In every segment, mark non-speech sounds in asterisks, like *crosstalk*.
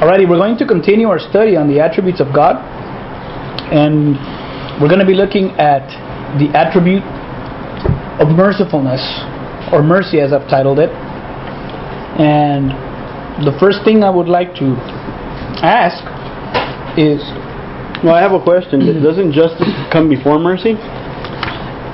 Alrighty, we're going to continue our study on the attributes of God, and we're going to be looking at the attribute of mercifulness, or mercy as I've titled it. And the first thing I would like to ask is Well, I have a question. *clears throat* Doesn't justice come before mercy?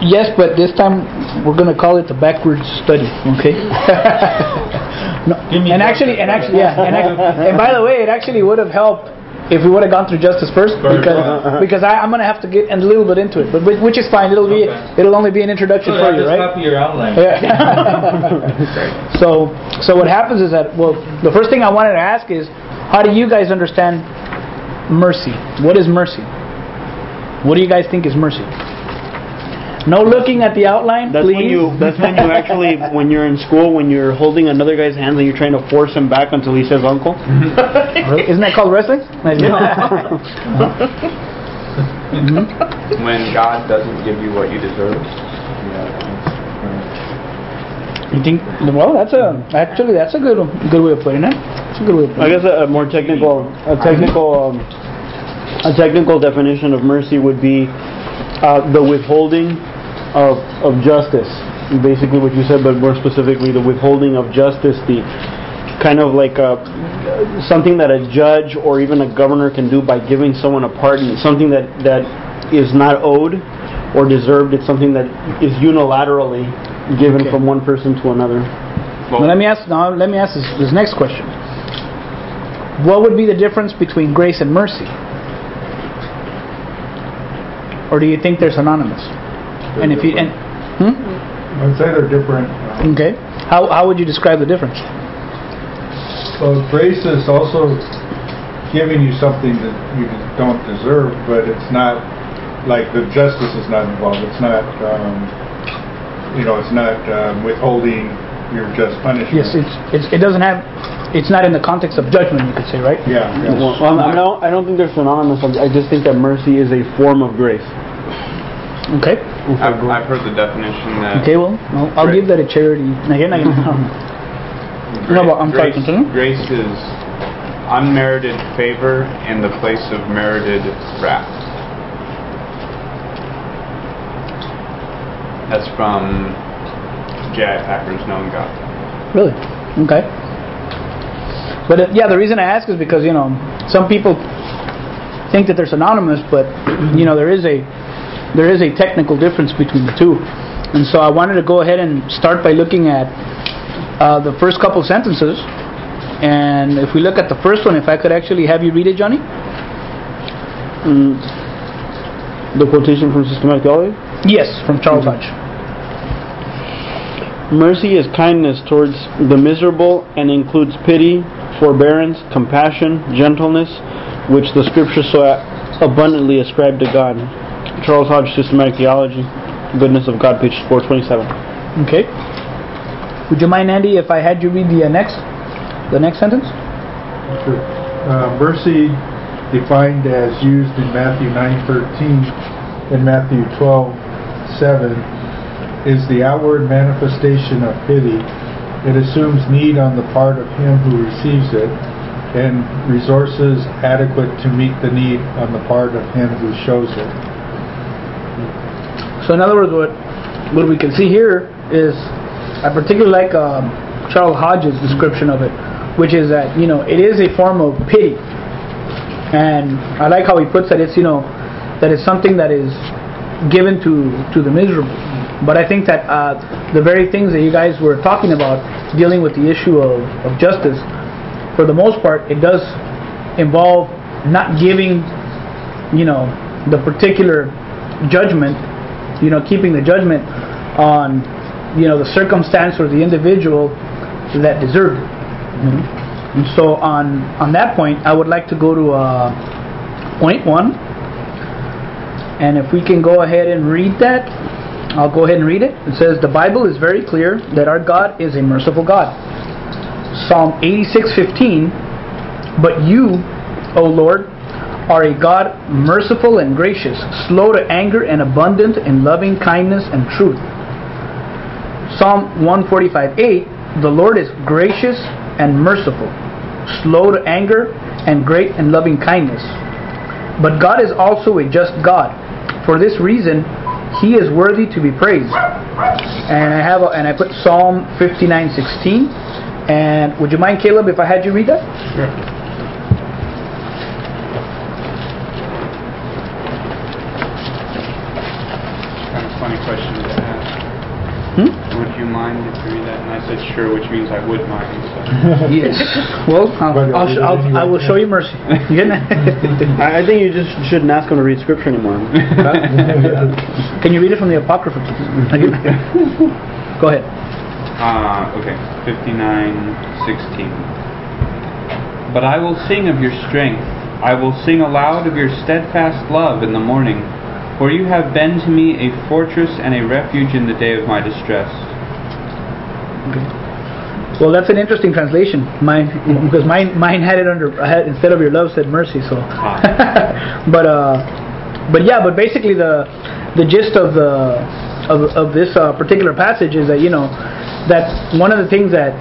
Yes, but this time we're going to call it the backwards study, okay? *laughs* no, and actually, and actually, yeah, and, ac- and by the way, it actually would have helped if we would have gone through justice first, First. because uh-huh. because I, I'm going to have to get a little bit into it, but which- which is fine. It'll be Okay. it'll only be an introduction Good, for you, just right? copy your outline. Yeah. *laughs* *laughs* so, so what happens is that well, the first thing I wanted to ask is, how do you guys understand mercy? What is mercy? What do you guys think is mercy? No looking at the outline, That's please. when you. That's when you actually, *laughs* when you're in school, when you're holding another guy's hand and you're trying to force him back until he says uncle. Really? Isn't that called wrestling? *laughs* when God doesn't give you what you deserve. you think? Well, that's a actually that's a good good way of putting it. It's a good way of I putting it. guess a, a more technical, a technical, um, a technical definition of mercy would be uh, the withholding of of justice. Basically, what you said, but more specifically, the withholding of justice. The kind of like a, something that a judge or even a governor can do by giving someone a pardon. Something that that is not owed or deserved. It's something that is unilaterally given Okay. from one person to another. Now let me ask now let me ask this, this next question. What would be the difference between grace and mercy? Or do you think they're synonymous? And if you and hmm? I'd say they're different. okay, how how would you describe the difference? Well, grace is also giving you something that you don't deserve, but it's not like the justice is not involved. It's not, um, you know, it's not um, withholding your just punishment. Yes, it's, it's it doesn't have it's not in the context of judgment. You could say, right? Yeah. yeah. Well, I, I don't, I don't think they're synonymous. I just think that mercy is a form of grace. Okay. I've, I've heard the definition that Okay. Well, I'll, I'll give that a charity. Again, again. *laughs* No, but I'm sorry, grace, continue. grace is unmerited favor in the place of merited wrath. That's from J.I. Packer's Knowing God. Really? Okay. But uh, yeah, the reason I ask is because you know some people think that they're synonymous, but you know there is a there is a technical difference between the two, and so I wanted to go ahead and start by looking at uh, the first couple sentences, and if we look at the first one, if I could actually have you read it, Johnny? Mm. The quotation from Systematic Theology? Yes, from Charles Hodge. Mercy is kindness towards the miserable and includes pity, forbearance, compassion, gentleness, which the scriptures so abundantly ascribe to God. Charles Hodge, Systematic Theology, Goodness of God, page 427. Okay. Would you mind, Andy, if I had you read the uh, next the next sentence? Sure. Uh, mercy defined as used in Matthew 9:13 and Matthew 12:7 is the outward manifestation of pity. It assumes need on the part of him who receives it and resources adequate to meet the need on the part of him who shows it. So in other words, what what we can see here is I particularly like um, Charles Hodges' description of it, which is that you know it is a form of pity, and I like how he puts that it's you know that it's something that is given to to the miserable. But I think that uh, the very things that you guys were talking about, dealing with the issue of, of justice, for the most part, it does involve not giving, you know, the particular judgment, you know, keeping the judgment on, you know, the circumstance or the individual that deserved it. know. And so on on that point, I would like to go to uh, point one, and if we can go ahead and read that, I'll go ahead and read it. It says the Bible is very clear that our God is a merciful God. Psalm 86:15, but you, O Lord, are a God merciful and gracious, slow to anger and abundant in loving kindness and truth. Psalm 145:8, the Lord is gracious and merciful, slow to anger and great and loving kindness. But God is also a just God. For this reason, He is worthy to be praised. And I have a, and I put Psalm 59:16. And would you mind, Caleb, if I had you read that? Kind of funny question to ask. Hmm? Would you mind if you read that? And I said sure, which means I would mind. So. *laughs* Yes. *laughs* Well, I'll, I'll, I'll I'll, read I will show you mercy. *laughs* You get? I, I think you just shouldn't ask him to read scripture anymore. Can you read it from the Apocrypha. Go ahead. Uh, okay, 59:16. But I will sing of your strength. I will sing aloud of your steadfast love in the morning, for you have been to me a fortress and a refuge in the day of my distress. Well, that's an interesting translation. Mine, because mine, mine had it under had, instead of your love said mercy. So, *laughs* but uh, but yeah, but basically the the gist of the of, of this uh, particular passage is that you know that one of the things that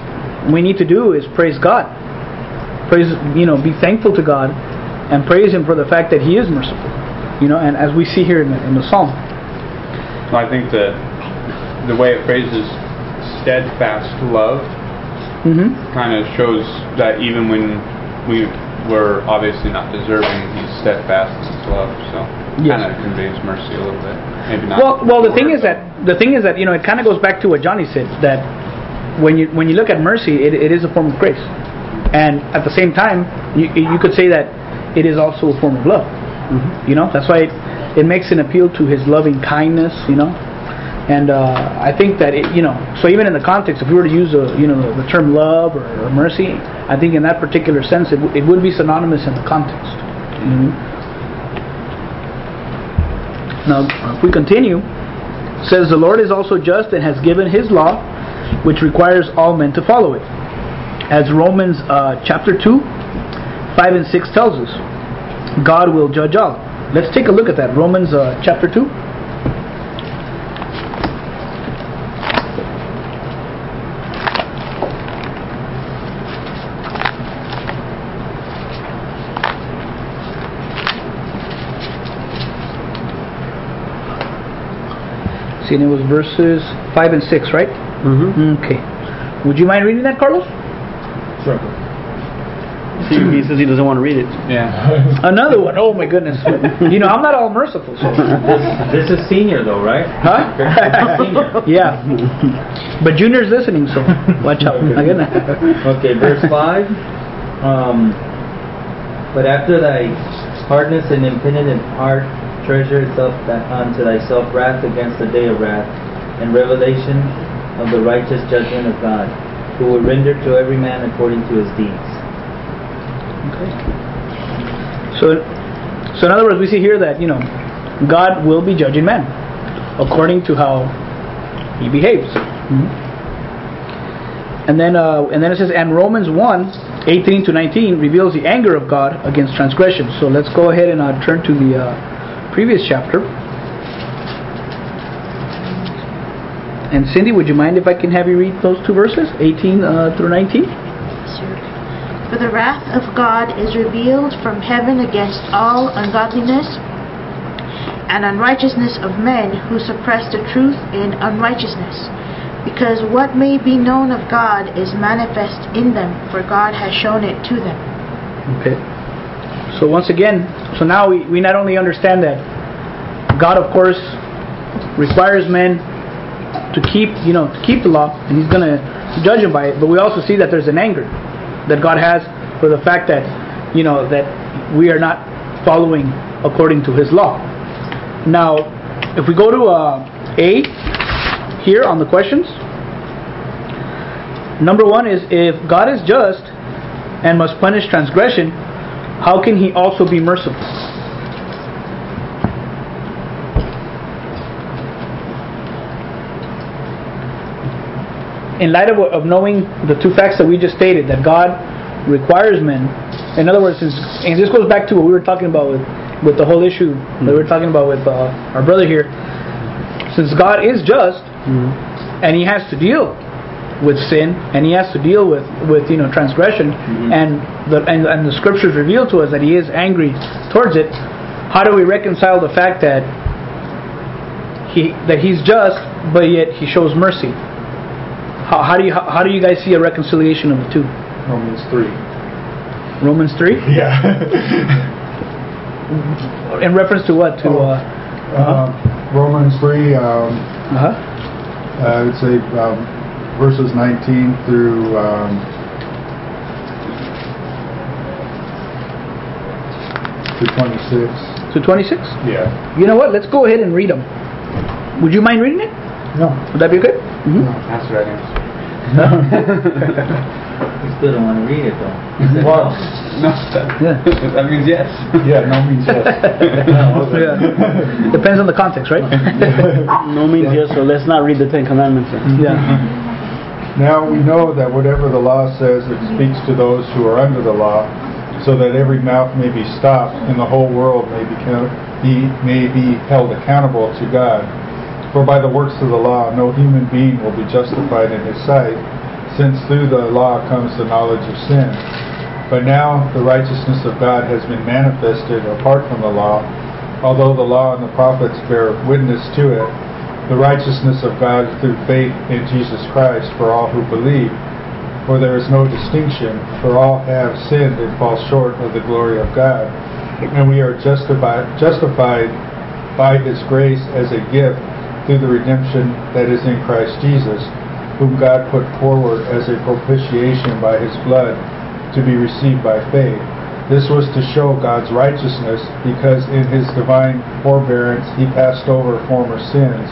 we need to do is praise God, praise you know be thankful to God, and praise Him for the fact that He is merciful. You know, and as we see here in the, in the psalm. Well, I think that the way it phrases steadfast love hmm kind of shows that even when we were obviously not deserving, he's steadfast in his love. So Yes. kind of conveys mercy a little bit. Maybe not. Well, well, the thing is that the thing is that you know it kind of goes back to what Johnny said that when you when you look at mercy, it, it is a form of grace, and at the same time, you you could say that it is also a form of love. You know, that's why it, it makes an appeal to His loving kindness. You know, and uh, I think that it, you know, so even in the context, if we were to use a, you know the, term love or, or mercy, I think in that particular sense, it, w- it would be synonymous in the context. Mhm. Now, if we continue, says the Lord is also just and has given His law, which requires all men to follow it, as Romans uh, chapter two, five and six tells us. God will judge all. Let's take a look at that. Romans uh, chapter two. See, and it was verses five and six, right? Mm-hmm. Okay. Would you mind reading that, Carlos? Sure. See, he says he doesn't want to read it. Yeah. *laughs* Another one. Oh my goodness. you know, I'm not all merciful. So. This is senior though, right? Huh? *laughs* yeah. But Junior's listening, so watch out. My goodness. Okay, verse 5. Um, but after thy hardness and impenitent heart treasures up unto thyself wrath against the day of wrath and revelation of the righteous judgment of God, who will render to every man according to his deeds. Okay. So, so in other words, we see here that you know, God will be judging man according to how he behaves. And then, uh, and then it says, and Romans 1, 18 to 19 reveals the anger of God against transgression. So let's go ahead and uh, turn to the uh, previous chapter. And Cindy, would you mind if I can have you read those two verses, 18 uh, through 19? Sure. For the wrath of God is revealed from heaven against all ungodliness and unrighteousness of men who suppress the truth in unrighteousness. Because what may be known of God is manifest in them, for God has shown it to them. Okay. So once again, so now we, we not only understand that God, of course, requires men to keep, you know, to keep the law, and He's going to judge them by it. But we also see that there's an anger that God has for the fact that, you know, that we are not following according to His law. Now, if we go to uh, A here on the questions, number one is if God is just and must punish transgression, how can He also be merciful? in light of, of knowing the two facts that we just stated, that God requires men, in other words, since, and this goes back to what we were talking about with, with the whole issue that we were talking about with uh, our brother here, since God is just and He has to deal with sin, and he has to deal with with you know transgression, and the and, and the scriptures reveal to us that he is angry towards it. How do we reconcile the fact that he that he's just, but yet he shows mercy? How, how do you how, how do you guys see a reconciliation of the two? Romans 3. Romans three, *laughs* Yeah. *laughs* in reference to what? To uh, Um, Romans 3, um, uh-huh. I would say um, verses 19 through um, to 26. to twenty six. Yeah. You know what? Let's go ahead and read them. Would you mind reading it? No. Would that be good? Mm-hmm. That's right answer. *laughs* You still don't want to read it though. You said Well, no. No, that, Yeah. *laughs* that means yes. Yeah, no means yes. *laughs* yeah. Depends on the context, right? No means yes, so let's not read the Ten Commandments. then. yeah. Now we know that whatever the law says, it speaks to those who are under the law, so that every mouth may be stopped and the whole world may be, be, may be held accountable to God. For by the works of the law, no human being will be justified in his sight, since through the law comes the knowledge of sin. But now the righteousness of God has been manifested apart from the law, although the law and the prophets bear witness to it, the righteousness of God through faith in Jesus Christ for all who believe. For there is no distinction, for all have sinned and fall short of the glory of God. And we are justified, justified by His grace as a gift through the redemption that is in Christ Jesus, whom God put forward as a propitiation by His blood to be received by faith. This was to show God's righteousness, because in His divine forbearance He passed over former sins.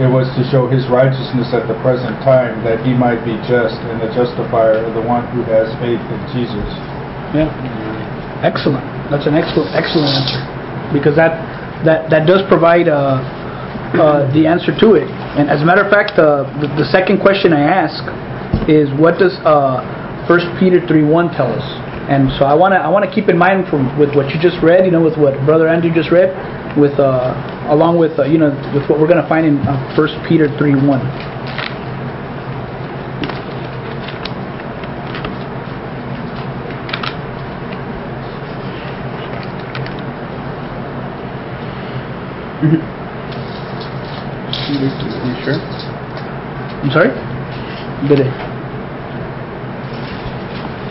It was to show His righteousness at the present time, that He might be just and the justifier of the one who has faith in Jesus. Yeah. Excellent. That's an excellent, excellent answer, because that that that does provide uh, uh, the answer to it. And as a matter of fact, uh, the, the second question I ask is, what does uh, First Peter three one tell us? And so I want to I want to keep in mind from with what you just read, you know, with what Brother Andrew just read, with uh, along with uh, you know with what we're going to find in uh, First Peter three one. Hmm. You sure? I'm sorry? Did it?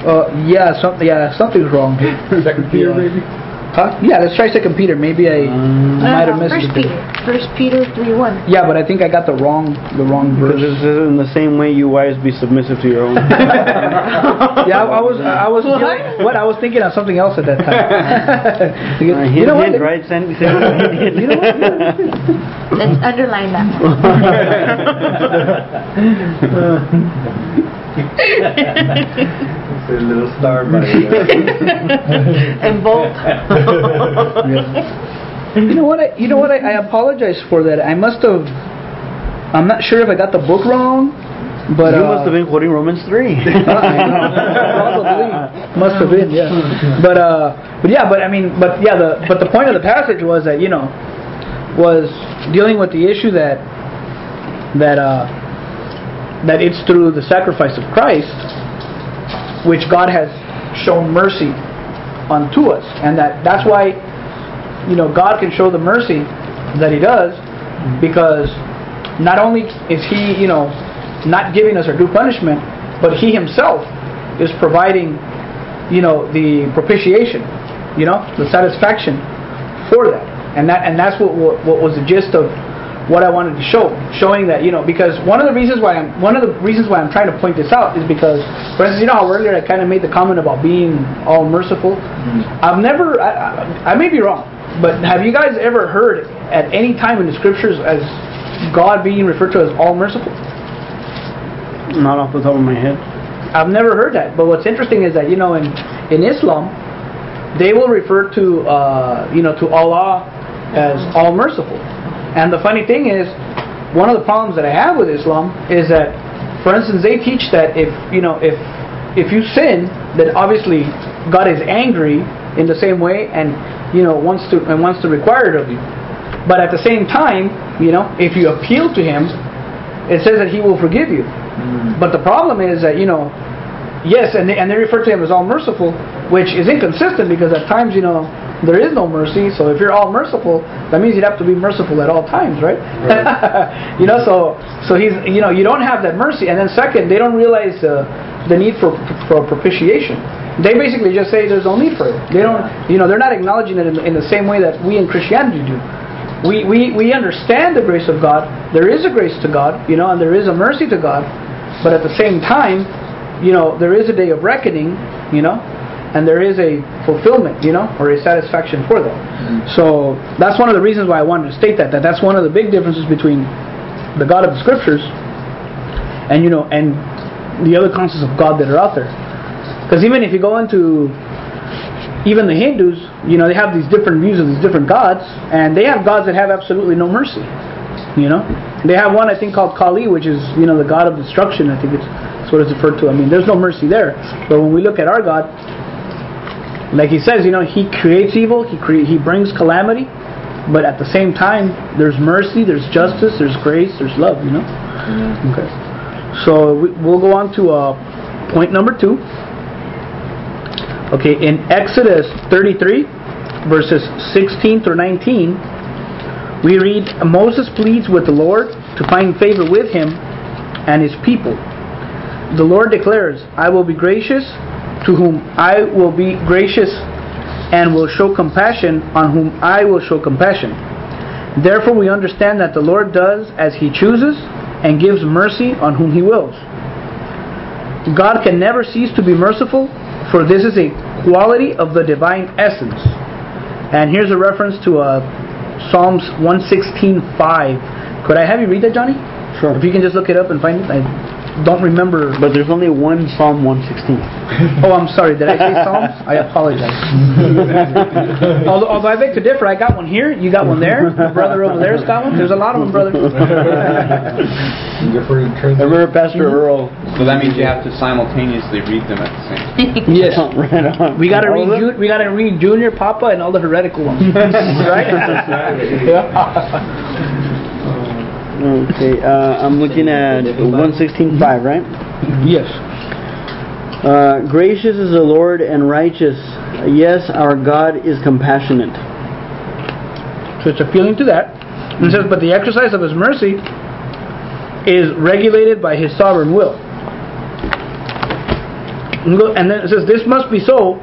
Uh, yeah, something. Yeah, something's wrong. *laughs* Second Peter, maybe? Huh? Yeah, let's try Second Peter. Maybe I Um, might have No, missed First it. Peter. First Peter three one. Yeah, but I think I got the wrong the wrong Because verse. this is in the same way you wives be submissive to your own. *laughs* yeah, I, I was I was what I was thinking of something else at that time. Uh, *laughs* you know what? hint, right? Sandy? Hint, hint. You know what? Let's underline that. *laughs* It's a little star by *laughs* and bold. You know what? I, you know what? I, I apologize for that. I must have. I'm not sure if I got the book wrong, but you uh, must have been quoting Romans 3. *laughs* Probably must have been, yeah. But uh, but yeah, but I mean, but yeah, the but the point of the passage was that you know was dealing with the issue that that uh that it's through the sacrifice of Christ which God has shown mercy unto us, and that that's why you know God can show the mercy that He does because not only is He you know not giving us our due punishment, but He Himself is providing you know the propitiation, you know the satisfaction for that, and that and that's what what, what was the gist of what I wanted to show, showing that you know because one of the reasons why I'm one of the reasons why I'm trying to point this out is because, for instance, you know how earlier I kind of made the comment about being all merciful. I've never, I, I, I may be wrong, but have you guys ever heard at any time in the scriptures as God being referred to as all merciful? Not off the top of my head. I've never heard that. But what's interesting is that you know in in Islam, they will refer to uh, you know to Allah as all merciful. And the funny thing is, one of the problems that I have with Islam is that, for instance, they teach that if you know if if you sin, then obviously God is angry in the same way, and you know wants to and wants to require it of you. But at the same time, you know, if you appeal to Him, it says that He will forgive you. Mm. But the problem is that, you know, yes, and they, and they refer to Him as all merciful, which is inconsistent because at times, you know, there is no mercy. So if you're all merciful, that means you'd have to be merciful at all times, right? *laughs* you know, so so He's, you know, you don't have that mercy. And then second, they don't realize uh, the need for for propitiation. They basically just say there's no need for it. They don't, you know, they're not acknowledging it in, in the same way that we in Christianity do. We, we, we understand the grace of God. There is a grace to God, you know, and there is a mercy to God. But at the same time, you know, there is a day of reckoning, you know, and there is a fulfillment, you know, or a satisfaction for that. Mm-hmm. So that's one of the reasons why I wanted to state that. That that's one of the big differences between the God of the Scriptures and you know and the other concepts of God that are out there. Because even if you go into even the Hindus, you know, they have these different views of these different gods, and they have gods that have absolutely no mercy. You know, they have one I think called Kali, which is you know the god of destruction. I think it's that's what it's referred to. I mean, there's no mercy there. But when we look at our God, like he says, you know, he creates evil, he cre- he brings calamity, but at the same time, there's mercy, there's justice, there's grace, there's love. You know. Okay. So we, we'll go on to uh, point number two. Okay, in Exodus 33, verses 16 through 19, we read Moses pleads with the Lord to find favor with him and his people. The Lord declares, I will be gracious to whom I will be gracious and will show compassion on whom I will show compassion. Therefore, we understand that the Lord does as he chooses and gives mercy on whom he wills. God can never cease to be merciful, for this is a quality of the divine essence. And here's a reference to uh, Psalms 116.5. Could I have you read that, Johnny? Sure. If you can just look it up and find it. I don't remember. But there's only one Psalm 116. *laughs* Oh, I'm sorry. Did I say Psalms? I apologize. *laughs* although, although I beg to differ, I got one here. You got one there. The brother over there's got one. There's a lot of them, brother. *laughs* I remember Pastor mm-hmm. Earl. So that means you have to simultaneously read them at the same time. yes. Right on. We gotta read. Ju- we gotta read Junior, Papa, and all the heretical ones, right? Okay, uh, I'm looking at 116.5, right? yes. Uh, gracious is the Lord and righteous. Yes, our God is compassionate. So it's appealing to that. And it says, but the exercise of His mercy is regulated by His sovereign will. And and then it says, this must be so,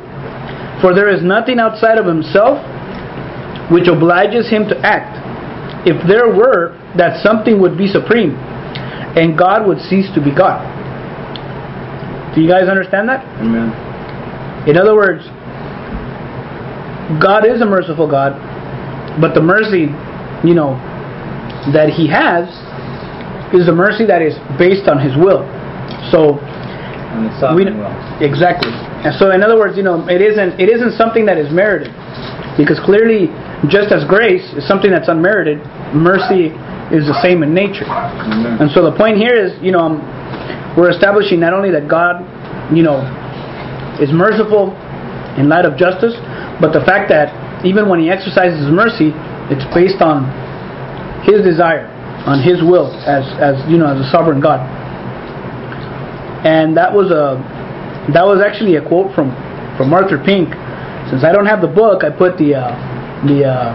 for there is nothing outside of Himself which obliges Him to act. If there were, that something would be supreme, and God would cease to be God. Do you guys understand that? Amen. In other words, God is a merciful God, but the mercy, you know, that He has is a mercy that is based on His will. So we will. exactly, and so in other words, you know, it isn't it isn't something that is merited, because clearly, just as grace is something that's unmerited, mercy is the same in nature. Amen. And so the point here is, you know, um, we're establishing not only that God, you know, is merciful in light of justice, but the fact that even when He exercises His mercy, it's based on His desire, on His will, as as you know, as a sovereign God. And that was a that was actually a quote from from Arthur Pink. Since I don't have the book, I put the uh, the uh,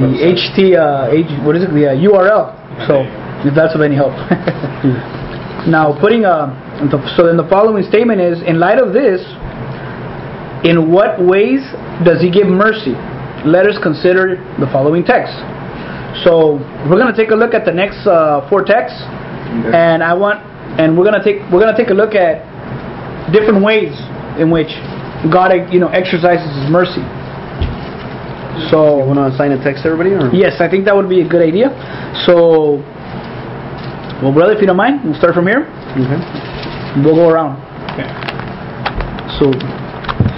the HT uh, H, what is it the uh, URL. So if that's of any help. *laughs* now putting uh, so then the following statement is in light of this, in what ways does he give mercy? Let us consider the following text. So we're going to take a look at the next uh, four texts, Okay. and I want and we're going to take we're going to take a look at different ways in which God you know exercises His mercy. You So want to assign a text to everybody? Or? yes, I think that would be a good idea. So, well, brother, if you don't mind, we'll start from here. Okay. We'll go around. So,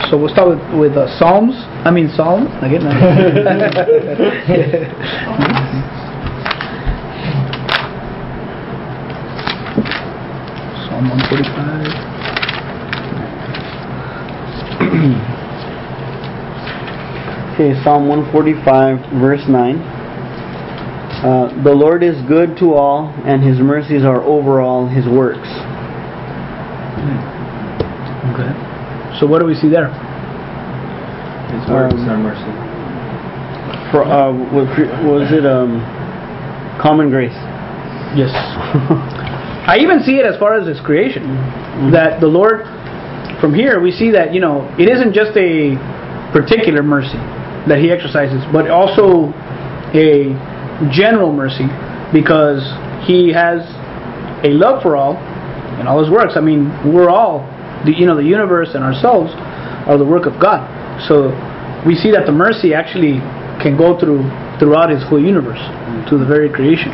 so we'll start with with uh, Psalms. I mean Psalm. Again. *laughs* Psalm 145. *clears throat* Okay, Psalm 145, verse 9. Uh, the Lord is good to all, and His mercies are over all His works. Okay. So what do we see there? His works Um, are mercy. For uh, was was it um, common grace? Yes. *laughs* I even see it as far as His creation. That the Lord, from here, we see that, you know, it isn't just a particular mercy that He exercises, but also a general mercy because He has a love for all and all His works. I mean, we're all, the, you know, the universe and ourselves are the work of God. So we see that the mercy actually can go through throughout His whole universe to the very creation.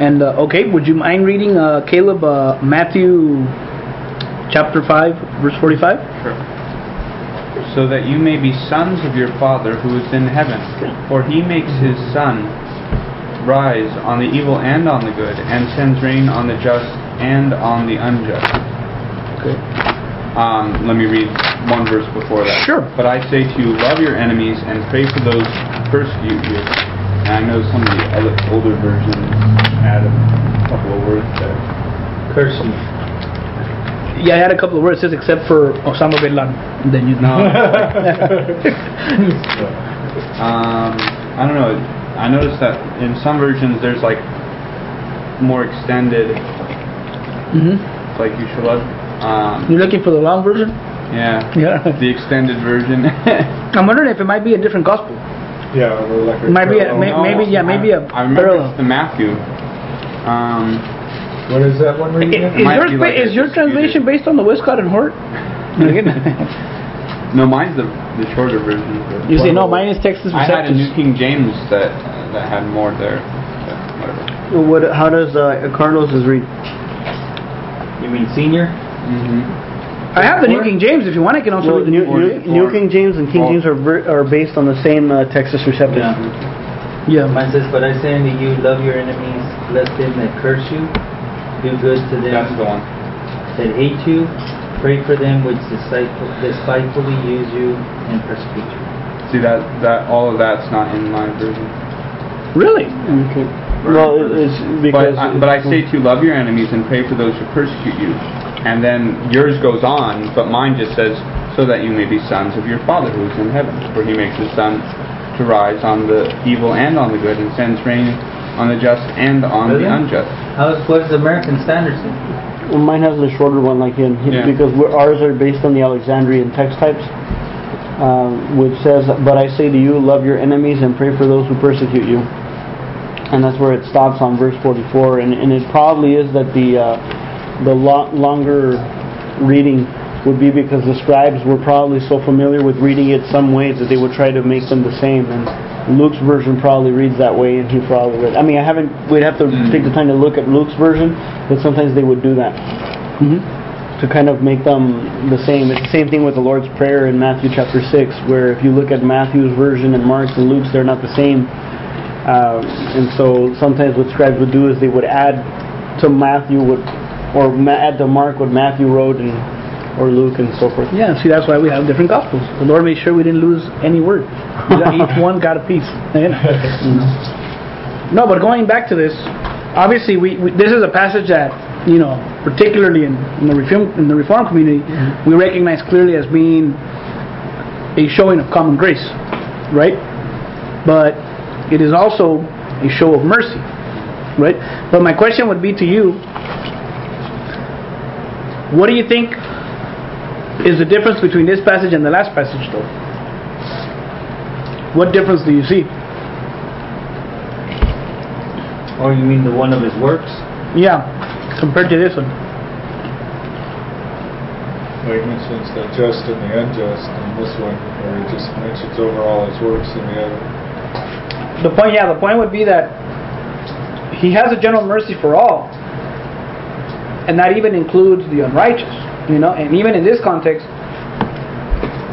And uh, okay, would you mind reading uh, Caleb uh, Matthew chapter five, verse forty-five? Sure. So that you may be sons of your Father who is in heaven. For he makes his sun rise on the evil and on the good, and sends rain on the just and on the unjust. Okay. Um, let me read one verse before that. Sure. But I say to you, love your enemies and pray for those who persecute you. And I know some of the other older versions add a couple of words there. Curse you. Yeah, I had a couple of words, it says except for Osama bin Laden. And then you know. *laughs* Um, I don't know. I noticed that in some versions there's like more extended, hmm like you should love. Um, You're looking for the long version? yeah. Yeah. *laughs* The extended version. *laughs* I'm wondering if it might be a different gospel. Yeah, like a. Might be a- parallel. may- maybe, yeah, maybe a I, I remember parallel. it's the Matthew. Um, What is that one reading? Is, might yours like is your disputed- translation based on the Westcott and Hort? *laughs* no, mine's the the shorter version. but- you say no, mine is Texas I had a New King James that that had more there. but whatever. What? How does uh, Carlos's read? You mean senior? hmm I have the New King James. If you want, I can also Well, read the New, New New, King James. New King James and King Or- James are ver- are based on the same uh, Textus Receptus. Yeah. Mine says, But I say unto you, love your enemies, bless them that curse you, do good to them That's the one. that hate you, pray for them which despiteful- despitefully use you and persecute you. See that that all of that's not in my version. Really? Okay. Well, it's because. But I, but I say to love your enemies and pray for those who persecute you. And then yours goes on, but mine just says, so that you may be sons of your Father who is in heaven. For he makes his sun to rise on the evil and on the good, and sends rain on the just and on Really? the unjust. How's what does American Standard say? Well, mine has the shorter one, like him Yeah. because we're, ours are based on the Alexandrian text types, um, which says, "But I say to you, love your enemies and pray for those who persecute you." And that's where it stops on verse 44, and, and it probably is that the uh, the lo- longer reading would be because the scribes were probably so familiar with reading it some ways that they would try to make them the same. And Luke's version probably reads that way, and he probably read. I mean, I haven't. We'd have to take the time to look at Luke's version, but sometimes they would do that to kind of make them the same. It's the same thing with the Lord's Prayer in Matthew chapter 6, where if you look at Matthew's version and Mark's and Luke's, they're not the same. Um, and so sometimes what scribes would do is they would add to Matthew what, or ma- add to Mark what Matthew wrote and or Luke and so forth. Yeah, see, that's why we have different gospels. The Lord made sure we didn't lose any word. Each one got a piece. *laughs* You know? No, but going back to this, obviously, we, we this is a passage that you know, particularly in, in the reform in the reform community, mm-hmm. we recognize clearly as being a showing of common grace, right? But it is also a show of mercy, right? But my question would be to you: What do you think is the difference between this passage and the last passage, though? What difference do you see? Or you mean the one of his works? Yeah, compared to this one. Like mentions the just and the unjust in this one, or he just mentions overall his works in the other. The point, yeah, the point would be that he has a general mercy for all, and that even includes the unrighteous. You know, and even in this context,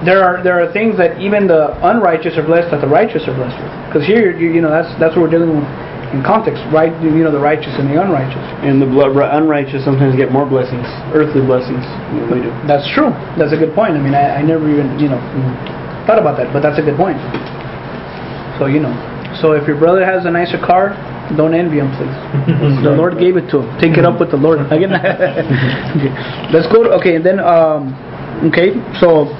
there are there are things that even the unrighteous are blessed that the righteous are blessed with. Because here, you, you know, that's that's what we're dealing with in context, right? You know, the righteous and the unrighteous. And the blood, unrighteous sometimes get more blessings, earthly blessings than we do. That's true. That's a good point. I mean, I, I never even you know thought about that, but that's a good point. So you know, So if your brother has a nicer car, don't envy him, please. *laughs* the Lord gave it to him. Take it up with the Lord. Again, *laughs* okay. let's go. To, okay, and then um, okay. So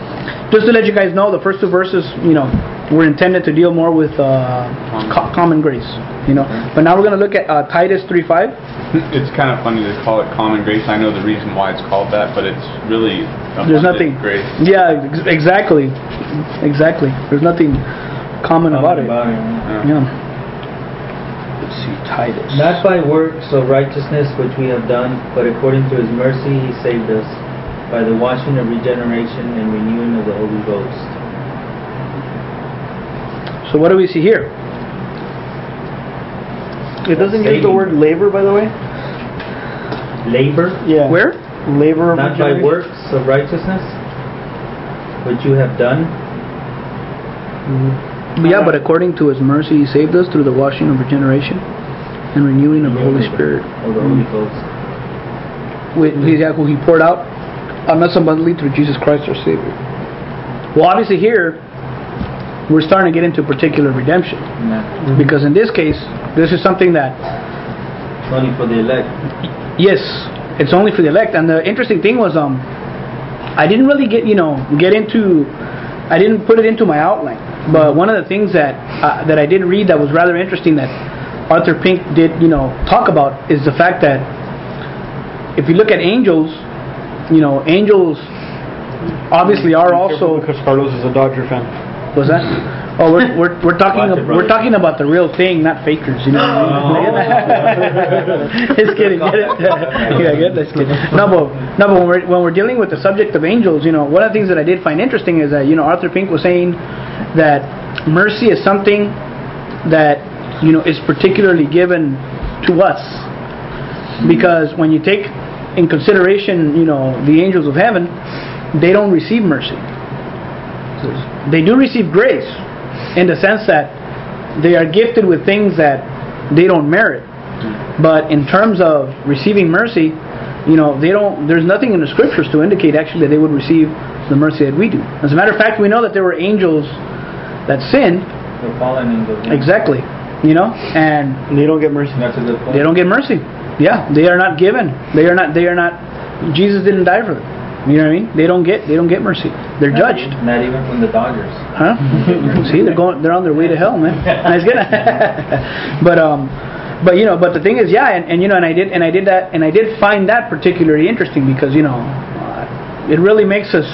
just to let you guys know, the first two verses, you know, were intended to deal more with uh, co- common grace. You know, but now we're going to look at uh, Titus three five. *laughs* It's kind of funny to call it common grace. I know the reason why it's called that, but it's really There's nothing. grace. Yeah, ex- exactly, exactly. There's nothing common about it. About it. Yeah. Yeah. Let's see, Titus. Not by works of righteousness which we have done, but according to his mercy he saved us by the washing of regeneration and renewing of the Holy Ghost. So what do we see here? It doesn't use the word labor, by the way? Labor, Yeah. Where? Labor of not by works of righteousness which you have done, mm-hmm. Yeah, but according to His mercy, He saved us through the washing of regeneration and renewing of the Holy Spirit, of the Holy Ghost. with yeah, who He poured out on us abundantly through Jesus Christ our Savior. Well, obviously here we're starting to get into particular redemption Amen. because in this case, this is something that It's only for the elect. Yes, it's only for the elect. And the interesting thing was, um, I didn't really get, you know, get into, I didn't put it into my outline. But one of the things that uh, that I did read that was rather interesting that Arthur Pink did, you know, talk about is the fact that if you look at angels, you know, angels obviously are also Because Carlos is a Dodger fan. was that? Oh, we're we're, we're *laughs* talking Watch ab- we're talking about the real thing, not fakers. You know. *laughs* Just kidding. Get it? *laughs* yeah, get Just kidding. No, but no, but when we're when we're dealing with the subject of angels, you know, one of the things that I did find interesting is that you know Arthur Pink was saying that mercy is something that you know is particularly given to us because when you take in consideration, you know, the angels of heaven, they don't receive mercy. They do receive grace in the sense that they are gifted with things that they don't merit. But in terms of receiving mercy, you know, they don't there's nothing in the scriptures to indicate actually that they would receive the mercy that we do. As a matter of fact, we know that there were angels that sinned, The fallen angels. exactly, you know, and And they don't get mercy. That's a good point. they don't get mercy. Yeah, they are not given. They are not. They are not. Jesus didn't die for them. You know what I mean? They don't get. They don't get mercy. They're Not judged. even- Not even from the Dodgers. Huh? *laughs* See, they're going. They're on their way to hell, man. *laughs* That's good. *laughs* but um, but you know, but the thing is, yeah, and, and you know, and I did, and I did that, and I did find that particularly interesting because you know, it really makes us,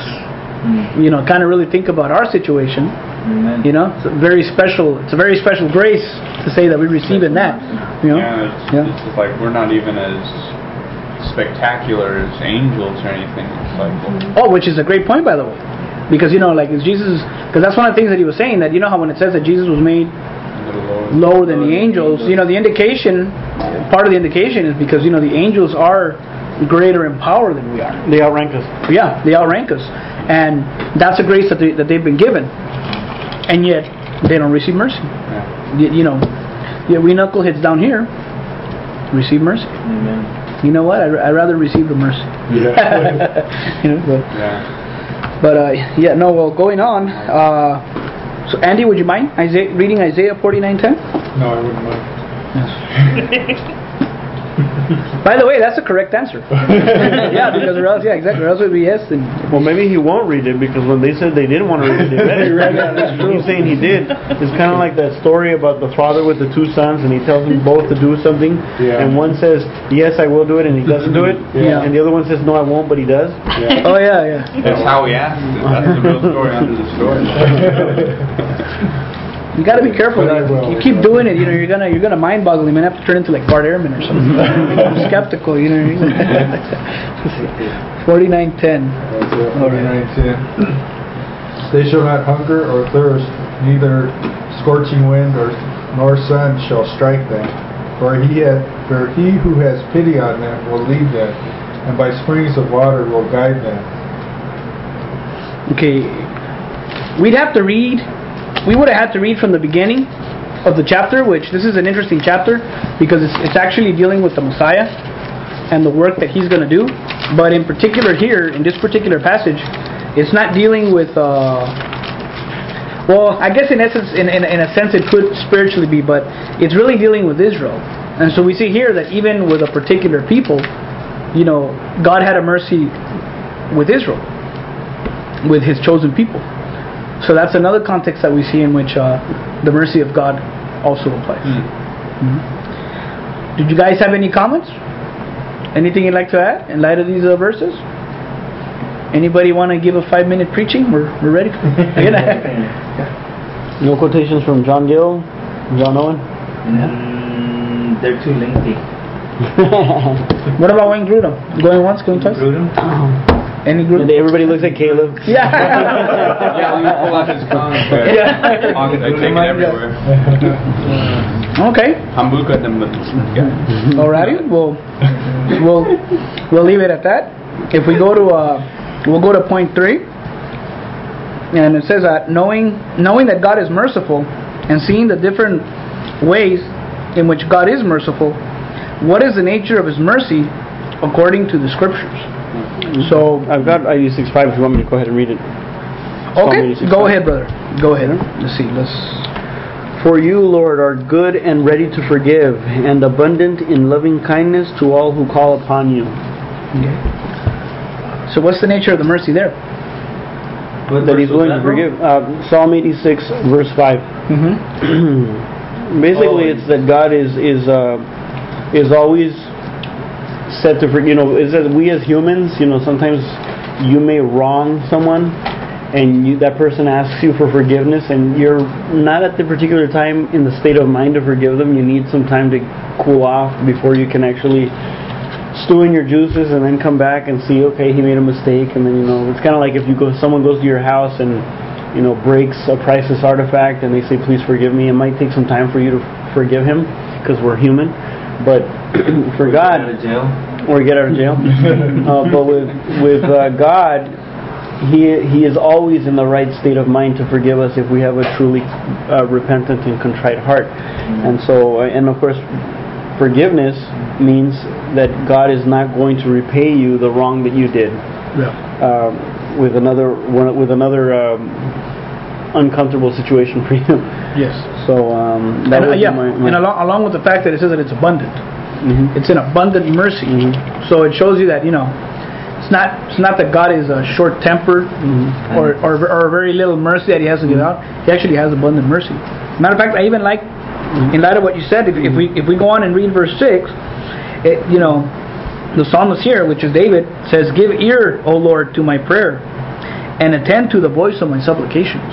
Mm. you know, kind of really think about our situation. Amen. You know, it's a very special. It's a very special grace to say that we receive in that. You know. Yeah, it's, Yeah. it's like we're not even as spectacular as angels or anything. It's like, well, Oh, which is a great point, by the way, because you know, like is Jesus, because that's one of the things that he was saying that you know how when it says that Jesus was made lower. lower than the angels, you know, the indication, part of the indication is because you know the angels are greater in power than we are. They outrank us. Yeah, they outrank us, and that's a grace that they, that they've been given, and yet they don't receive mercy. Yeah. You, you know, yeah, we knuckleheads down here receive mercy. Amen. You know what? I'd, I'd rather receive the mercy. Yeah. *laughs* you know, but, Yeah. but uh, yeah, no. Well, going on. Uh, so, Andy, would you mind Isaiah, reading Isaiah forty nine ten? No, I wouldn't mind. *laughs* *laughs* By the way, that's the correct answer. *laughs* yeah, because or else, yeah, exactly. Or else it would be yes. And Well, maybe he won't read it because when they said they didn't want to read it, they *laughs* read it. read it, that's true. He's saying he did. It's kind of like that story about the father with the two sons, and he tells them both to do something, Yeah. and one says, "Yes, I will do it," and he doesn't do it, Yeah. and the other one says, "No, I won't," but he does. Yeah. oh yeah, yeah. That's how he asked it. That's the real story under the story. You got to be careful. Will. You keep doing it, you know, you're gonna you're gonna mind boggle him and have to turn into like Bart Ehrman or something. I'm *laughs* skeptical, you know *laughs* I mean? Forty nine ten. That's it, forty-nine ten. They shall not hunger or thirst, neither scorching wind or nor sun shall strike them. For he had, for he who has pity on them will lead them, and by springs of water will guide them. Okay, we'd have to read. We would have had to read from the beginning of the chapter, which this is an interesting chapter because it's, it's actually dealing with the Messiah and the work that he's going to do. But in particular, here in this particular passage, it's not dealing with. Uh, Well, I guess in essence, in, in, in a sense, it could spiritually be, but it's really dealing with Israel. And so we see here that even with a particular people, you know, God had a mercy with Israel, with His chosen people. So that's another context that we see in which uh, the mercy of God also applies. Mhm. Did you guys have any comments? Anything you'd like to add in light of these uh, verses? Anybody want to give a five minute preaching? We're, we're ready. *laughs* No quotations from John Gill, John Owen. Mm, they're too lengthy. *laughs* what about Wayne Grudem? Going once, going twice? Grudem? Any And everybody looks at Caleb. *laughs* Yeah. Yeah, let me pull out his comic book. Yeah. I'll get- I take it everywhere. okay. Hambuka the yeah. Alrighty. We'll we'll we'll leave it at that. If we go to uh, we'll go to point three, and it says that knowing knowing that God is merciful and seeing the different ways in which God is merciful, what is the nature of His mercy according to the Scriptures? So I've got IU six five. If you want me to go ahead and read it. okay, Psalm 86. go ahead, brother. Go ahead. Let's see. Let's. For you, Lord, are good and ready to forgive, and abundant in loving kindness to all who call upon you. Okay. So what's the nature of the mercy there? What That He's was willing to that, bro? forgive. Uh, Psalm eighty six, verse five. Mm-hmm. *clears throat* Basically, Oh. it's that God is is uh, is always set to. You know, is that we as humans, you know, sometimes you may wrong someone, and you, that person asks you for forgiveness, and you're not at the particular time in the state of mind to forgive them. You need some time to cool off before you can actually stew in your juices and then come back and see, okay, he made a mistake, and then you know, it's kind of like if you go, someone goes to your house and you know breaks a priceless artifact, and they say, please forgive me. It might take some time for you to forgive him because we're human, but *clears throat* for Get God, out jail. or get out of jail. *laughs* uh, but with with uh, God, he he is always in the right state of mind to forgive us if we have a truly uh, repentant and contrite heart. And so, uh, and of course, forgiveness means that God is not going to repay you the wrong that you did Yeah. um, with another one, with another um, uncomfortable situation for you. Yes. So um, that And, uh, yeah, my, my and along, along with the fact that it says that it's abundant, Mhm. it's an abundant mercy. Mhm. So it shows you that you know, it's not it's not that God is uh, short tempered Mhm. or, or or very little mercy that He has to give out. He actually has abundant mercy. Matter of fact, I even like, in light of what you said, if, if we if we go on and read verse six, it, you know, the psalmist here, which is David, says, "Give ear, O Lord, to my prayer, and attend to the voice of my supplications."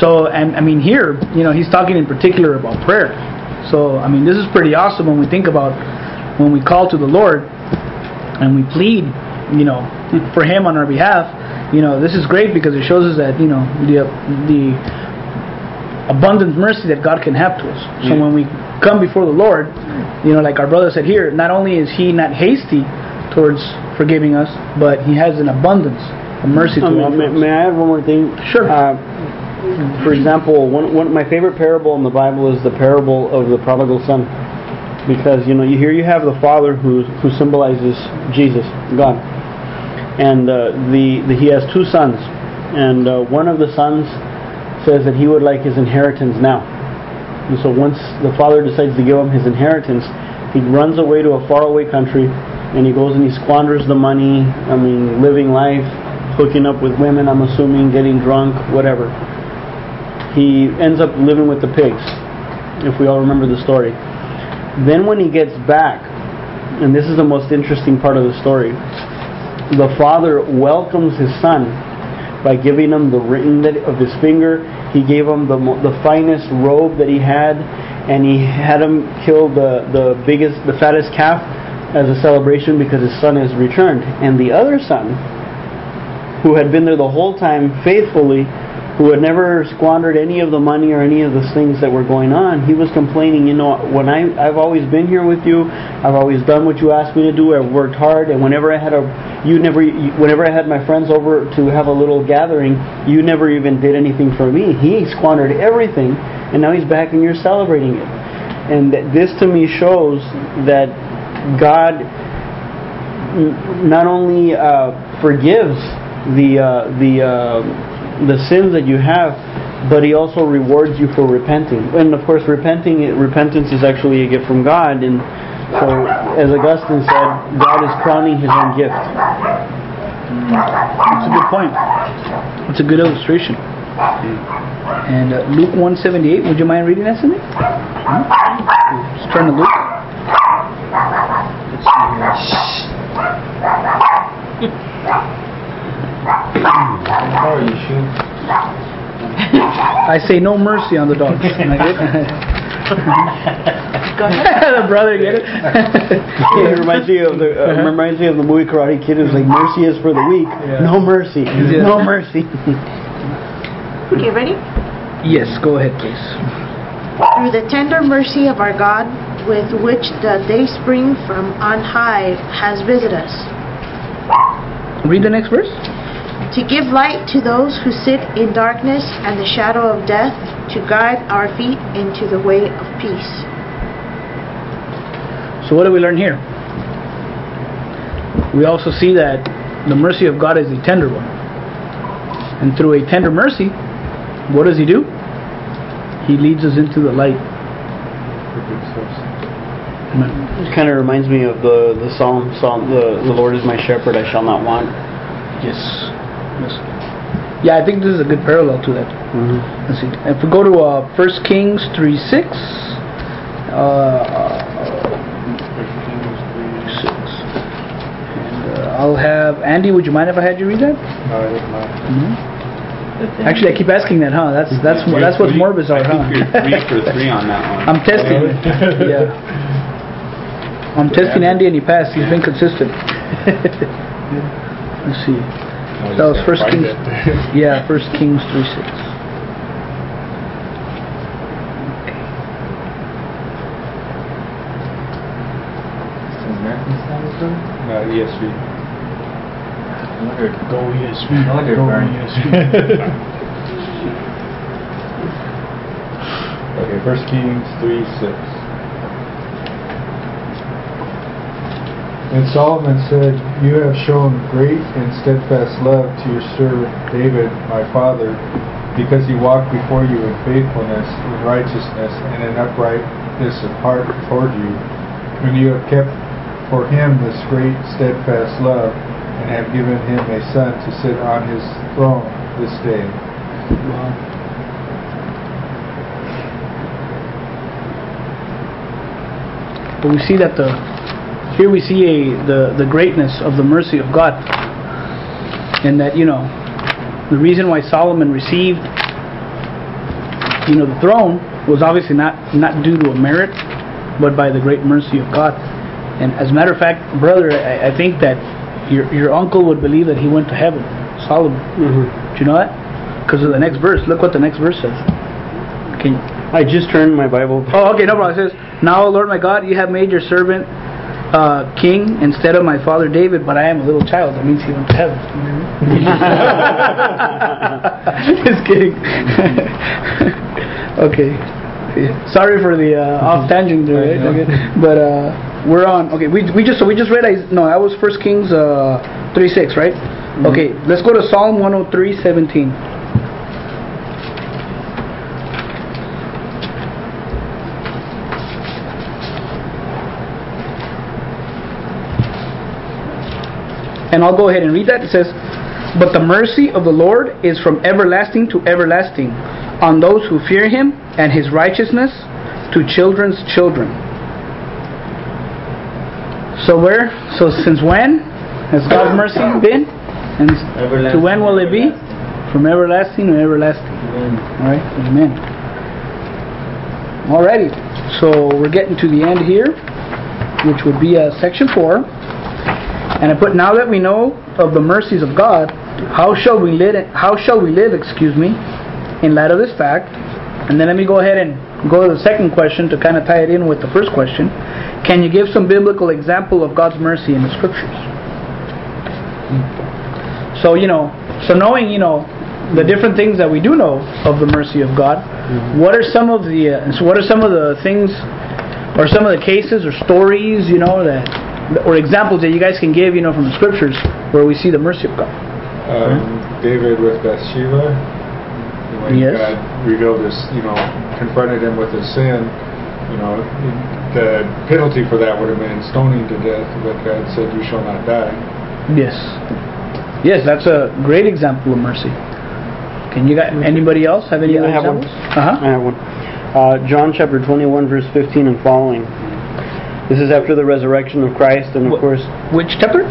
So, and I mean here, you know, he's talking in particular about prayer. So, I mean, this is pretty awesome when we think about when we call to the Lord and we plead, you know, *laughs* for Him on our behalf. You know, this is great because it shows us that you know the the abundant mercy that God can have to us. So Yeah. when we come before the Lord, you know, like our brother said here, not only is He not hasty towards forgiving us, but He has an abundance of mercy to I mean, offer may, us. may I add one more thing? Sure. Uh, for example, one, one my favorite parable in the Bible is the parable of the prodigal son, because you know you here you have the father who who symbolizes Jesus, God, and uh, the, the he has two sons, and uh, one of the sons says that he would like his inheritance now, and so once the father decides to give him his inheritance, he runs away to a faraway country, and he goes and he squanders the money. I mean, living life, hooking up with women. I'm assuming getting drunk, whatever. He ends up living with the pigs, if we all remember the story. Then when he gets back, and this is the most interesting part of the story, the father welcomes his son by giving him the ring of his finger. He gave him the the finest robe that he had, and he had him kill the the biggest, the fattest calf as a celebration because his son has returned. And the other son, who had been there the whole time faithfully, who had never squandered any of the money or any of the things that were going on, he was complaining, you know, when I I've always been here with you, I've always done what you asked me to do, I've worked hard, and whenever I had a you never whenever I had my friends over to have a little gathering, you never even did anything for me. He squandered everything, and now he's back and you're celebrating it. And th- this to me shows that God not only uh, forgives the uh, the uh, the sins that you have, but He also rewards you for repenting. And of course, repenting, repentance is actually a gift from God. And so, as Augustine said, God is crowning His own gift. That's a good point. It's a good illustration. And uh, Luke 178, would you mind reading that to me? Hmm? Let's turn to Luke. How are you, Shu? I say no mercy on the dogs. *laughs* Am I *laughs* *laughs* the brother, get it? it reminds me of the uh, reminds me of the movie Karate Kid. It's like mercy is for the weak, no mercy, no mercy. Okay, ready? yes, go ahead, please. Through the tender mercy of our God, with which the day spring from on high has visited us, Read the next verse. To give light to those who sit in darkness and the shadow of death, to guide our feet into the way of peace. So what do we learn here? We also see that the mercy of God is a tender one. And through a tender mercy, what does he do? He leads us into the light. It kind of reminds me of the the psalm, psalm the the Lord is my shepherd, I shall not want. Yes. Yes. Yeah, I think this is a good parallel to that. Mm-hmm. Let's see. If we go to uh, 1 Kings 3 6, uh, 6. And uh, I'll have Andy. Would you mind if I had you read that? No, I don't mind. Actually, I keep asking that, huh? That's that's that's what's more bizarre, I huh? you're three for three on that one. I'm testing. *laughs* yeah. I'm testing Andy, and he passed. He's been consistent. *laughs* Let's see. That was First Kings. *laughs* Yeah, First Kings three six. American Standard Version? No, ESV. I wonder, Go ESV. I wonder, Go Vern. ESV. *laughs* okay, First Kings three six. And Solomon said, You have shown great and steadfast love to your servant David, my father, because he walked before you in faithfulness, in righteousness, and in uprightness of heart toward you. And you have kept for him this great steadfast love, and have given him a son to sit on his throne this day. But we see that the here we see a the the greatness of the mercy of God, and that you know the reason why Solomon received you know the throne was obviously not not due to a merit, but by the great mercy of God. And as a matter of fact, brother, I, I think that your your uncle would believe that he went to heaven, Solomon. Mm-hmm. Do you know that? Because of the next verse. Look what the next verse says. Can I just turned my Bible. Oh, okay, no problem. It says, Now, Lord my God, you have made your servant uh, king instead of my father David, but I am a little child. That means he went to heaven. *laughs* *laughs* Just kidding. *laughs* okay. Sorry for the uh, off tangent there, right? Okay. But uh, we're on. Okay, we, we just so we just read. No, that was First Kings uh, three six, right? Okay, let's go to Psalm one hundred three seventeen. And I'll go ahead and read that. It says, But the mercy of the Lord is from everlasting to everlasting on those who fear him, and his righteousness to children's children. So where? So since when has God's mercy been? And to when will it be? From everlasting to everlasting. Alright, amen. Alrighty, so we're getting to the end here, which would be uh, section 4. And I put, now that we know of the mercies of God, how shall we live, how shall we live, excuse me, in light of this fact? And then let me go ahead and go to the second question to kind of tie it in with the first question. Can you give some biblical example of God's mercy in the scriptures? So, you know, so knowing, you know, the different things that we do know of the mercy of God, what are some of the, uh, so what are some of the things, or some of the cases or stories, you know, that, or examples that you guys can give, you know, from the scriptures where we see the mercy of God? Um, David with Bathsheba. when Yes. God revealed his, you know, confronted him with his sin, you know, the penalty for that would have been stoning to death, but God said, "You shall not die." Yes. Yes, that's a great example of mercy. Can you got anybody else have any Yeah, I other have one. examples? Uh-huh. I have one. Uh, John chapter 21, verse 15 and following. This is after the resurrection of Christ, and of Wh- course, Which chapter?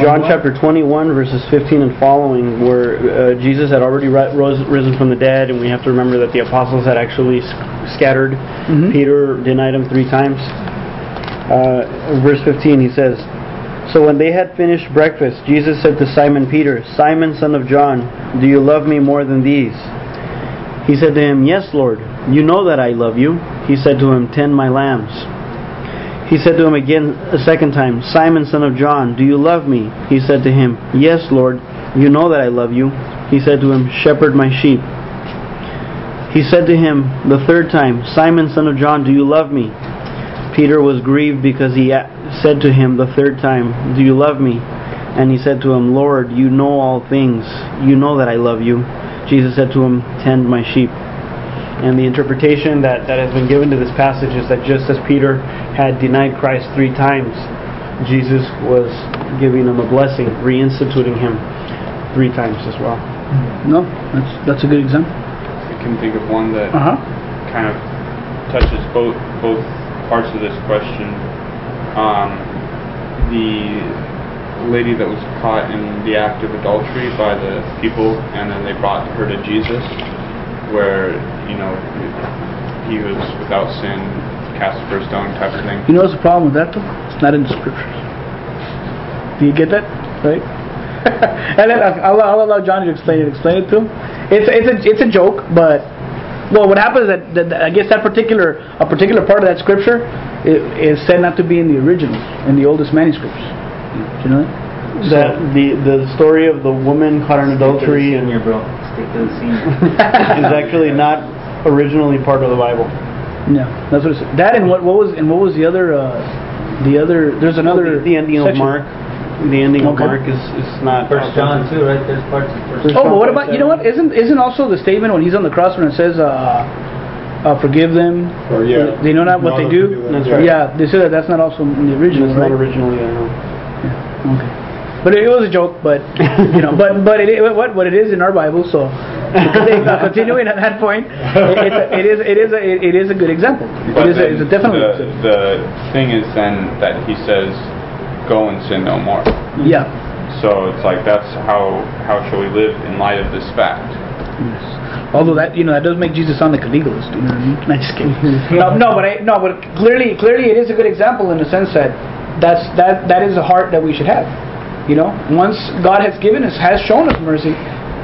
John chapter 21, verses 15 and following, where uh, Jesus had already ri- rose, risen from the dead, and we have to remember that the apostles had actually s- scattered. Mhm. Peter denied him three times. Uh, verse 15, he says, So when they had finished breakfast, Jesus said to Simon Peter, Simon, son of John, do you love me more than these? He said to him, Yes, Lord, you know that I love you. He said to him, Tend my lambs. He said to him again a second time, Simon, son of John, do you love me? He said to him, Yes, Lord, you know that I love you. He said to him, Shepherd my sheep. He said to him the third time, Simon, son of John, do you love me? Peter was grieved because he said to him the third time, Do you love me? And he said to him, Lord, you know all things. You know that I love you. Jesus said to him, Tend my sheep. And the interpretation that, that has been given to this passage is that just as Peter had denied Christ three times, Jesus was giving him a blessing, reinstituting him three times as well. No, that's that's a good example. I can think of one that Uh huh. kind of touches both both parts of this question. Um, the lady that was caught in the act of adultery by the people, and then they brought her to Jesus, where you know he was without sin, cast the first stone type of thing. You know what's the problem with that though? It's not in the scriptures. Do you get that? Right? *laughs* and then I'll, I'll allow John to explain it. Explain it to him. It's it's a it's a joke, but well, what happens is that, that, that I guess that particular a particular part of that scripture i- is said not to be in the original, in the oldest manuscripts. Do you know that? That the the story of the woman caught in adultery and your bro. Stick to the is actually not originally part of the Bible. Yeah, that's what it said. That and what what was and what was the other uh, the other? There's another. the, the ending of. Mark. The ending of Mark is, is not. First John too, right? There's parts of First. Oh, but what about you know what? Isn't isn't also the statement when he's on the cross when it says, uh, uh, "Forgive them, Or, yeah. they know not what they Not do." That's yeah. right. Yeah, they say that that's not also in the original, It's right? not originally there. No. Okay, but it, was a joke. But you know, but but it, what what it is in our Bible. So *laughs* continuing at that point, it, a, it is it is a it is a good example. But It is a, it's a definitely the, the thing is then that he says, "Go and sin no more." yeah. So it's like that's how how shall we live in light of this fact? Yes. Although that you know that does make Jesus sound like a legalist, you know what I mean? *laughs* No, just kidding. no, no, but I, no, but clearly, clearly, it is a good example in the sense that that's that that is a heart that we should have. You know, once God has given us, has shown us mercy,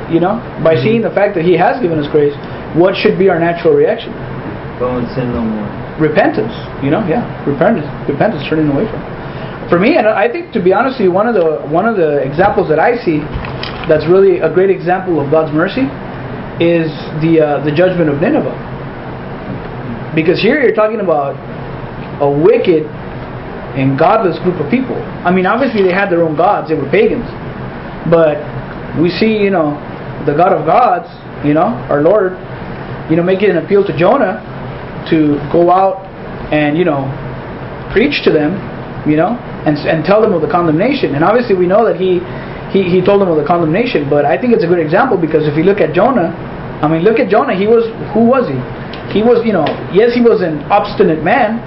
you know, by seeing the fact that He has given us grace, what should be our natural reaction? Go and sin no more. Repentance. You know, yeah, repentance, repentance, turning away from. it. For me, and I think to be honest with you, one of the one of the examples that I see that's really a great example of God's mercy is the uh, the judgment of Nineveh. Because here you're talking about a wicked and godless group of people. I mean, obviously they had their own gods; they were pagans. But we see, you know, the God of gods, you know, our Lord, you know, making an appeal to Jonah to go out and you know preach to them, you know, and and tell them of the condemnation. And obviously we know that he he, he told them of the condemnation. But I think it's a good example because if you look at Jonah, I mean, look at Jonah. He was who was he? He was, you know, yes, he was an obstinate man,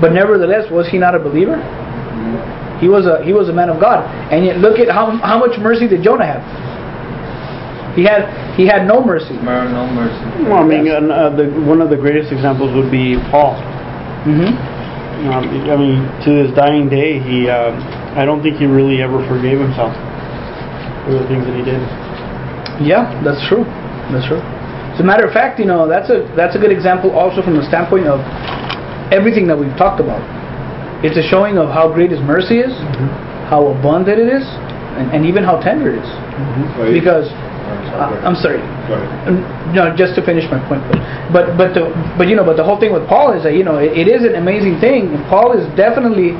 but nevertheless, was he not a believer? He was a he was a man of God. And yet, look at how how much mercy did Jonah have? He had he had no mercy. No mercy. Well, I mean, and, uh, the, one of the greatest examples would be Paul. Mm-hmm. Um, I mean, to his dying day, he, uh, I don't think he really ever forgave himself for the things that he did. Yeah, that's true. That's true. As a matter of fact, you know, that's a that's a good example also from the standpoint of everything that we've talked about. It's a showing of how great His mercy is, how abundant it is, and, and even how tender it is. Well, Because uh, I'm sorry, Go ahead. Um, no, just to finish my point, but but but the, but you know, but the whole thing with Paul is that you know it, it is an amazing thing. And Paul is definitely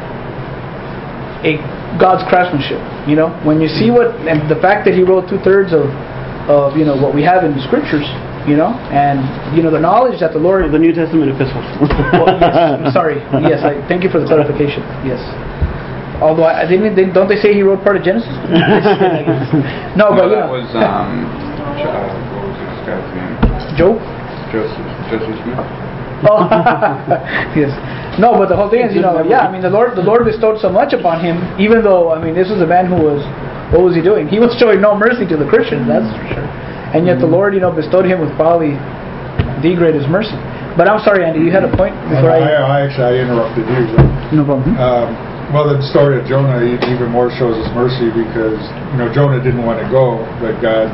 a God's craftsmanship. You know, when you see what and the fact that he wrote two thirds of of you know what we have in the scriptures, you know, and you know the knowledge that the Lord. The New Testament epistles. *laughs* Well, yes, I'm sorry. Yes, I thank you for the clarification. Yes. Although I I didn't, they, don't they say he wrote part of Genesis? *laughs* no, but No, you that know, was, um, uh, what was this guy's name? Job. Joseph, Joseph Smith? Oh, *laughs* yes. No, but the whole thing is, you know, yeah. I mean, the Lord, the Lord bestowed so much upon him, even though, I mean, this was a man who was, what was he doing? He was showing no mercy to the Christians, that's for sure. And yet the Lord, you know, bestowed him with probably the greatest mercy. But I'm sorry, Andy, you had a point before I, I. I actually, I interrupted you. but, No problem. Um, well, the story of Jonah even more shows us mercy because, you know, Jonah didn't want to go, but God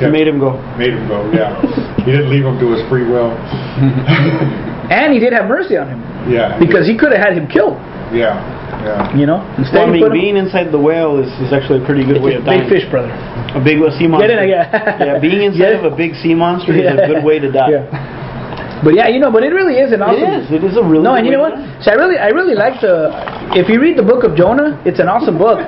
He made him go. made him go, yeah. He didn't leave him to his free will. *laughs* *laughs* And he did have mercy on him Yeah. he because he could have had him killed. Did. Yeah, yeah. You know, instead Well, I mean, put him- being inside the whale is, is actually a pretty good way of dying. big fish, brother. A big sea monster. Get in, yeah. *laughs* yeah, being inside Yeah. of a big sea monster is a good way to die. Yeah. But yeah, you know, but it really is an awesome. It is. It is a really No, and you know what? So I really, I really like the. If you read the book of Jonah, it's an awesome book.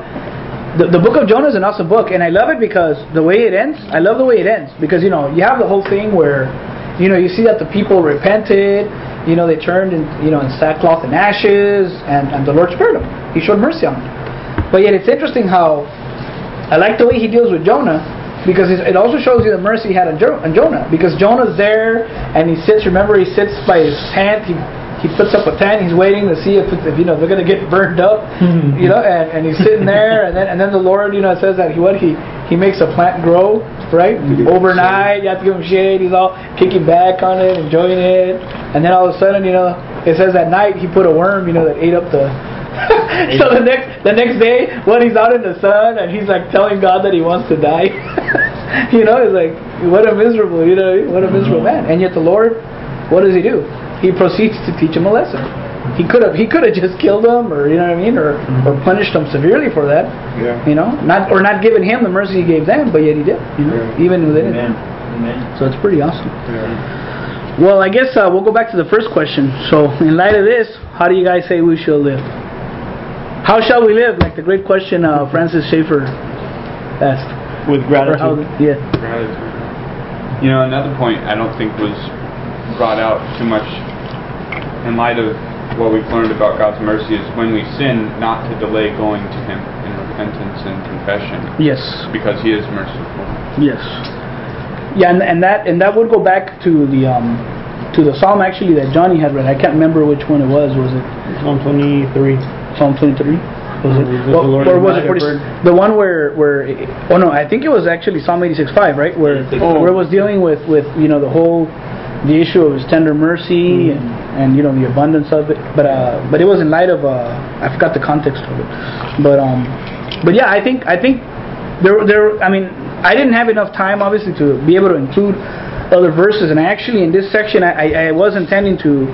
The, the book of Jonah is an awesome book, and I love it because the way it ends. I love the way it ends because you know you have the whole thing where, you know, you see that the people repented. You know, they turned in, you know, in sackcloth and ashes, and, and the Lord spared them. He showed mercy on them. But yet, it's interesting how I like the way he deals with Jonah because it also shows you the mercy he had on, jo- on Jonah. Because Jonah's there and he sits. Remember, he sits by his tent. He he puts up a tent. He's waiting to see if, it's, if you know they're gonna get *laughs* burned up. *laughs* you know, and, and he's sitting there, and then and then the Lord, you know, says that he what he he makes a plant grow right overnight. You have to give him shade. He's all kicking back on it, enjoying it, and then all of a sudden, you know, it says that night he put a worm, you know, that ate up the *laughs* so the next the next day when he's out in the sun and he's like telling God that he wants to die, *laughs* you know, it's like what a miserable, you know, what a miserable mm-hmm. man. And yet the Lord, what does he do? He proceeds to teach him a lesson. He could have he could have just killed him or you know what I mean or or punished him severely for that. Yeah. You know, not or not given him the mercy he gave them, but yet he did. You know, Yeah. even within Amen. it. Amen. So it's pretty awesome. Yeah. Well, I guess uh, we'll go back to the first question. So, in light of this, how do you guys say we shall live? How shall we live? Like the great question uh, Francis Schaeffer asked. With Or how, gratitude. yeah. Gratitude. You know, another point I don't think was brought out too much in light of what we've learned about God's mercy is when we sin, not to delay going to Him in repentance and confession, Yes. because He is merciful. Yes. Yeah, and, and that and that would go back to the um to the psalm actually that Johnny had read. I can't remember which one it was. Was it Psalm 23. Psalm 23? Was it? the Well, Lord or was it 40, the one where where oh no, I think it was actually Psalm 86:5, right? Where 86. where it was dealing with with you know the whole the issue of his tender mercy and and you know the abundance of it. But uh but it was in light of uh I forgot the context of it. But um but yeah, I think I think there there I mean I didn't have enough time obviously to be able to include other verses and actually in this section I, I, I was intending to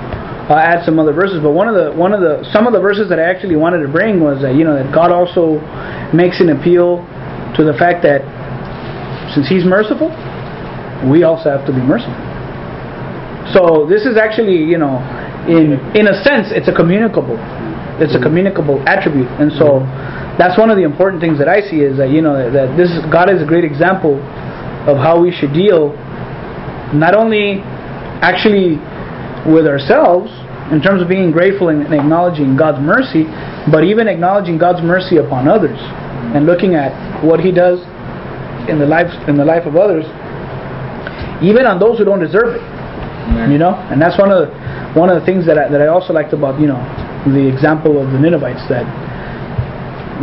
uh, add some other verses but one of the one of the some of the verses that I actually wanted to bring was that you know that God also makes an appeal to the fact that since he's merciful we also have to be merciful so this is actually you know in in a sense it's a communicable it's a mm-hmm. communicable attribute. And so mm-hmm. that's one of the important things that I see is that you know that, this is, God is a great example of how we should deal not only actually with ourselves in terms of being grateful and, and acknowledging God's mercy but even acknowledging God's mercy upon others and looking at what he does in the life in the life of others even on those who don't deserve it you know? And that's one of the, one of the things that I, that I also liked about you know the example of the Ninevites that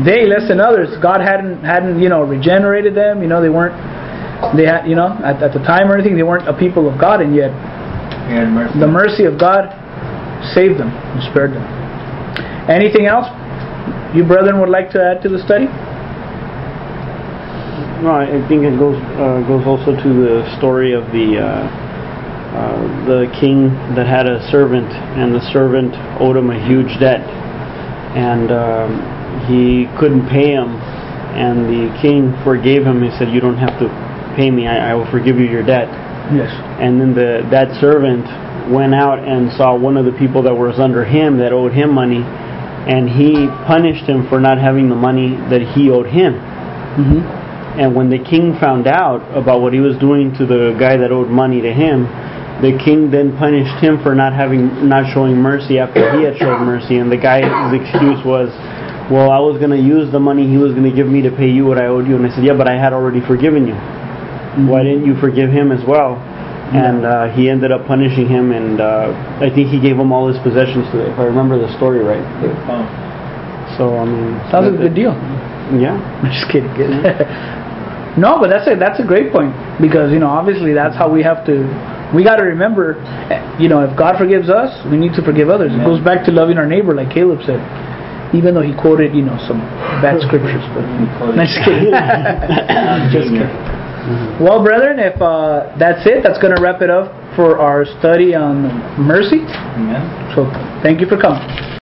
they less than others God hadn't hadn't you know regenerated them. You know they weren't they had you know at, at the time or anything they weren't a people of God and yet And mercy. the mercy of God saved them and spared them. Anything else you brethren would like to add to the study? No, I I think it goes uh, goes also to the story of the uh, uh, the king that had a servant, and the servant owed him a huge debt, and um, he couldn't pay him, and the king forgave him. He said, "You don't have to pay me. I, I will forgive you your debt." yes And then the that servant went out and saw one of the people that was under him that owed him money, and he punished him for not having the money that he owed him. hmm And when the king found out about what he was doing to the guy that owed money to him, the king then punished him for not having not showing mercy after he had showed mercy. And the guy's excuse was, "Well, I was going to use the money he was going to give me to pay you what I owed you." And I said, "Yeah, but I had already forgiven you. Why didn't you forgive him as well?" And uh, he ended up punishing him, and uh, I think he gave him all his possessions to, if I remember the story right. Oh. So I mean, Sounds like a good deal. Yeah. *laughs* I'm just kidding. kidding. *laughs* no, but that's a that's a great point because you know obviously that's how we have to. We got to remember, you know, if God forgives us, we need to forgive others. It goes back to loving our neighbor, like Caleb said. Even though he quoted, you know, some bad scriptures, but *laughs* just kidding. *laughs* just kidding. Well, brethren, if uh, that's it, that's going to wrap it up for our study on mercy. Amen. So, thank you for coming.